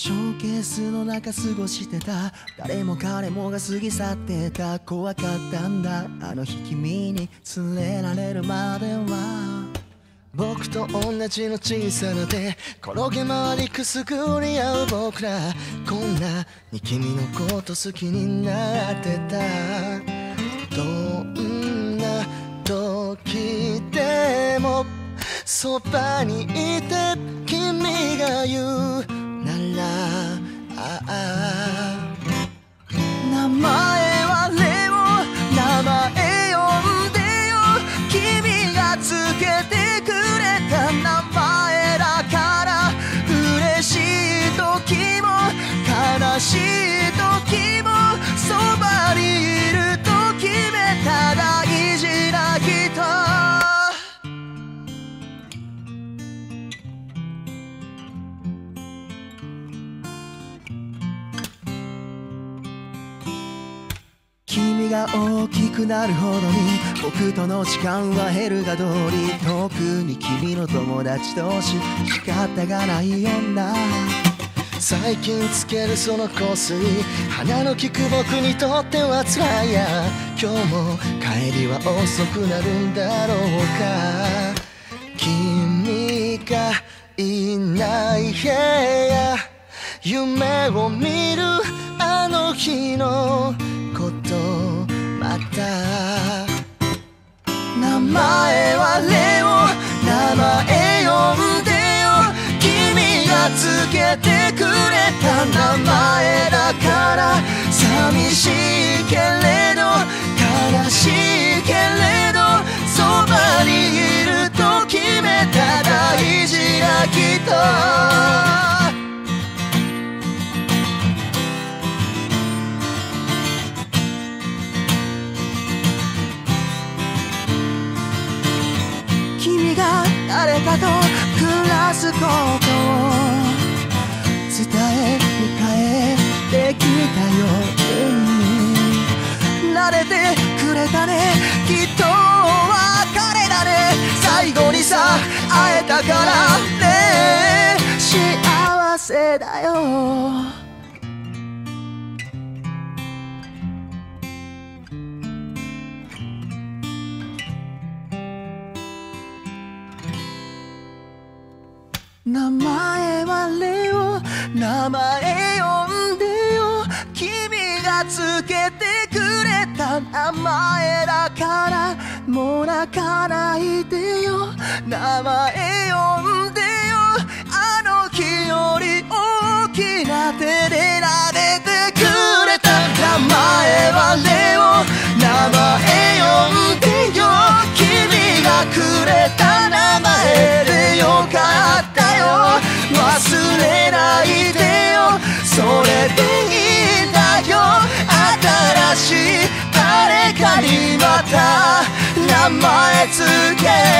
ショーケースの中過ごしてた。誰も彼もが過ぎ去ってた。怖かったんだ。あの日君に連れられるまでは。僕と同じの小さな手。転げ回りくすぐり合う僕ら。こんなに君のこと好きになってた。どんな時でもそばにいて君が言う。ならあが大きくなるほどに僕との時間は減るが通り遠くに君の友達同士仕方がないよな。最近つけるその香水鼻の利く僕にとっては辛いや。今日も帰りは遅くなるんだろうか。君がいない部屋。夢を見るあの日のことまた名前はレオ名前呼んでよ君がつけてくれた名前れてくれたね。きっと別れだね最後にさ会えたからね。幸せだよ。名前はレオ。名前名前だからもう泣かないでよ。名前呼んでよ。あの日より大きな手で撫でてくれた名前はレオ。名前呼んでよ。君がくれた名前でよかったよ。忘れないでよ。それつけ